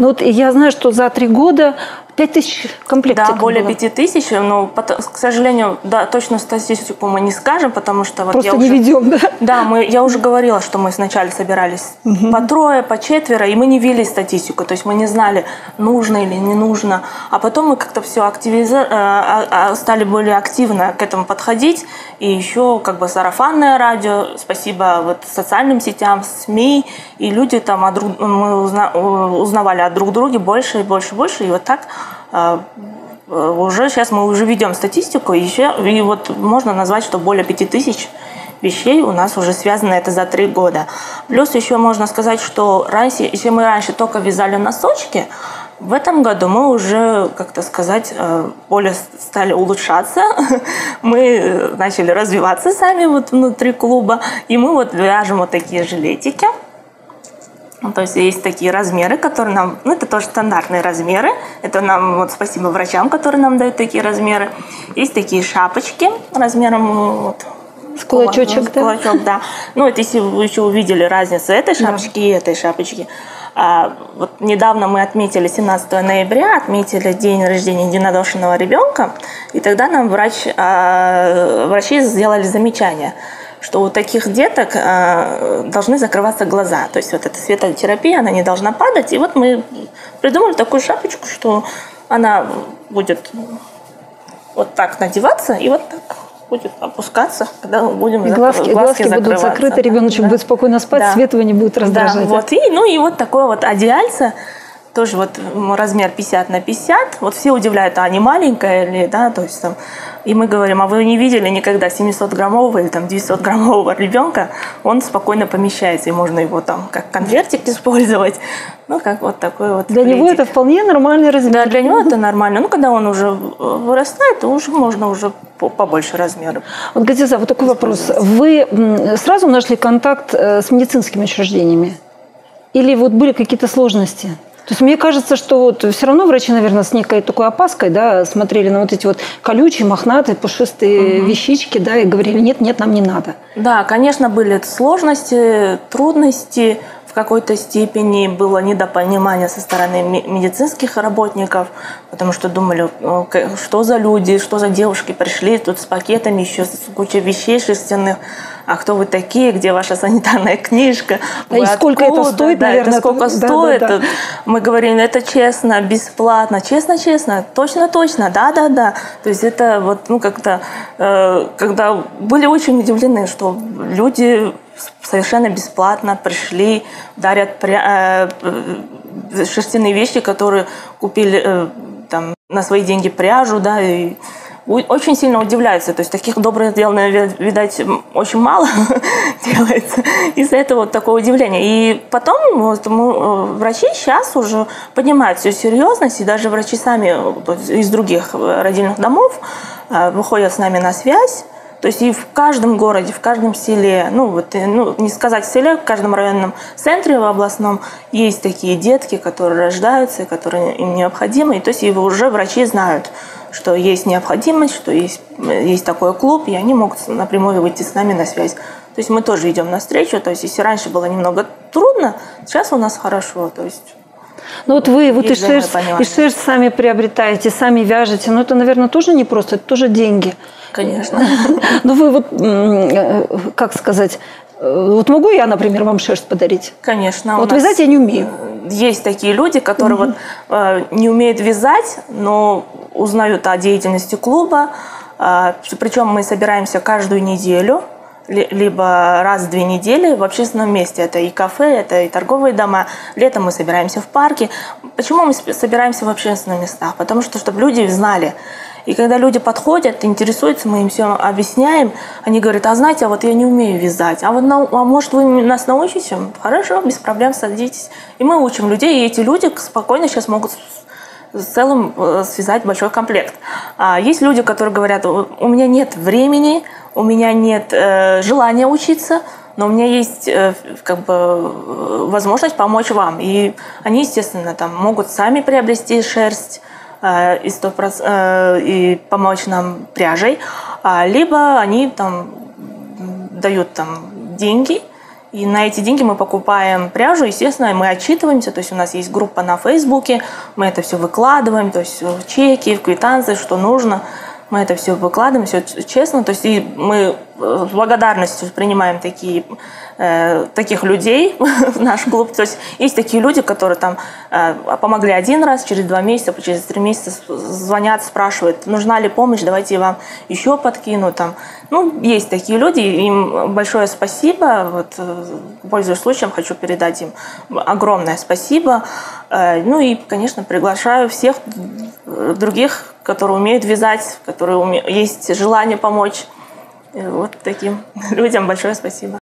Ну вот я знаю, что за три года 5 тысяч комплектов Да, более было. 5 тысяч, но, к сожалению, да, точно статистику мы не скажем, потому что вот Просто я не уже... ведем, да? Да, мы, я уже говорила, что мы вначале собирались по трое, по четверо, и мы не вели статистику, то есть мы не знали, нужно или не нужно. А потом мы как-то все активиза... стали более активно к этому подходить, и еще как бы сарафанное радио, спасибо вот социальным сетям, СМИ, и люди там о друг- мы узна- узнавали о друг друге больше и больше и больше, и вот так а, э, уже сейчас мы уже ведем статистику, и, еще, и вот можно назвать, что более 5000 вещей у нас уже связано это за три года. Плюс еще можно сказать, что раньше, если мы раньше только вязали носочки, в этом году мы уже, как-то сказать, э, более стали улучшаться. Мы э, начали развиваться сами вот внутри клуба, и мы вот вяжем вот такие жилетики. Ну, То есть есть такие размеры, которые нам, ну это тоже стандартные размеры. Это нам, вот спасибо врачам, которые нам дают такие размеры. Есть такие шапочки размером ну, вот, С кулачочек, с да? кулачок, да. Ну, это если вы еще увидели разницу этой шапочки и этой шапочки. А, вот недавно мы отметили 17 ноября, отметили день рождения единодошенного ребенка, и тогда нам врач, а, врачи сделали замечание, что у таких деток а, должны закрываться глаза. То есть вот эта светотерапия, она не должна падать. И вот мы придумали такую шапочку, что она будет вот так надеваться и вот так будет опускаться, когда мы будем И зак- глазки, глазки будут закрыты, ребеночек Да. будет спокойно спать, Да. свет его не будет раздражать. Да, вот. И, ну и вот такое вот одеяльце, тоже вот размер 50 на 50. Вот все удивляют, а не маленькая или, да, то есть там. И мы говорим, а вы не видели никогда 700-граммового или там 900-граммового ребенка? Он спокойно помещается, и можно его там как конвертик использовать. Ну, как вот такой вот Для него пледик. это вполне нормальный размер. Да, для него это нормально. Ну, когда он уже э, вырастает, то уже можно уже по- побольше размеров. Вот, Газиза, вот такой вопрос. Вы сразу нашли контакт э, с медицинскими учреждениями? Или вот были какие-то сложности? То есть мне кажется, что вот все равно врачи, наверное, с некой такой опаской да, смотрели на вот эти вот колючие, мохнатые, пушистые вещички, да, и говорили, нет, нет, нам не надо. Да, конечно, были сложности, трудности. В какой-то степени было недопонимание со стороны ме- медицинских работников, потому что думали, «О, к- что за люди, что за девушки пришли тут с пакетами, еще с кучей вещей шерстяных. А кто вы такие? Где ваша санитарная книжка? А и сколько это откуда?» стоит, да, наверное, это сколько это- да, стоит? да, да. Мы говорим, это честно, бесплатно, честно, честно, точно, точно, да, да, да. То есть это вот, ну, как-то, э, когда были очень удивлены, что люди совершенно бесплатно пришли, дарят пря- э, э, шерстяные вещи, которые купили э, там на свои деньги пряжу, да, и очень сильно удивляются. То есть таких добрых дел, видать, очень мало делается. Из-за этого вот такое удивление. И потом вот мы, э, врачи сейчас уже понимают всю серьезность, и даже врачи сами э, из других э, родильных домов выходят с нами на связь. То есть и в каждом городе, в каждом селе, ну вот, ну не сказать селе, в каждом районном центре в областном есть такие детки, которые рождаются, которые им необходимы. И то есть и уже врачи знают, что есть необходимость, что есть, э, есть такой клуб, и они могут напрямую выйти с нами на связь. То есть мы тоже идем навстречу. То есть если раньше было немного трудно, сейчас у нас хорошо. То есть Ну вот вы вот и шерсть, и шерсть сами приобретаете, сами вяжете. Но это, наверное, тоже непросто, это тоже деньги. Конечно. Ну вы вот, м, э, как сказать, э, вот могу я, например, вам шерсть подарить? Конечно. Вот вязать я не умею. э, Есть такие люди, которые вот э, не умеют вязать, но узнают о деятельности клуба. Э, причем мы собираемся каждую неделю, ли- либо раз в две недели в общественном месте. Это и кафе, это и торговые дома. Летом мы собираемся в парке. Почему мы собираемся в общественных местах? Потому что, чтобы люди знали. И когда люди подходят, интересуются, мы им все объясняем, они говорят, а знаете, а вот я не умею вязать, а, вот а может вы нас научите? Хорошо, без проблем, садитесь. И мы учим людей, и эти люди спокойно сейчас могут в целом э, связать большой комплект. А есть люди, которые говорят, у меня нет времени, у меня нет э, желания учиться, но у меня есть э, как бы э, возможность помочь вам. И они, естественно, там могут сами приобрести шерсть и, 100%, э, и помочь нам пряжей, а, либо они там дают там деньги, И на эти деньги мы покупаем пряжу, естественно, мы отчитываемся, то есть у нас есть группа на Фейсбуке, мы это все выкладываем, то есть чеки, квитанции, что нужно. Мы это все выкладываем, все честно. То есть и мы с благодарностью принимаем такие, э, таких людей в наш клуб. То есть есть такие люди, которые там э, помогли один раз, через два месяца, через три месяца звонят, спрашивают, нужна ли помощь, давайте я вам еще подкину. Там. Ну, есть такие люди, им большое спасибо. Вот, э, пользуясь случаем, хочу передать им огромное спасибо. Э, ну и, конечно, приглашаю всех других, которые умеют вязать, которые уме... есть желание помочь. И вот таким людям большое спасибо.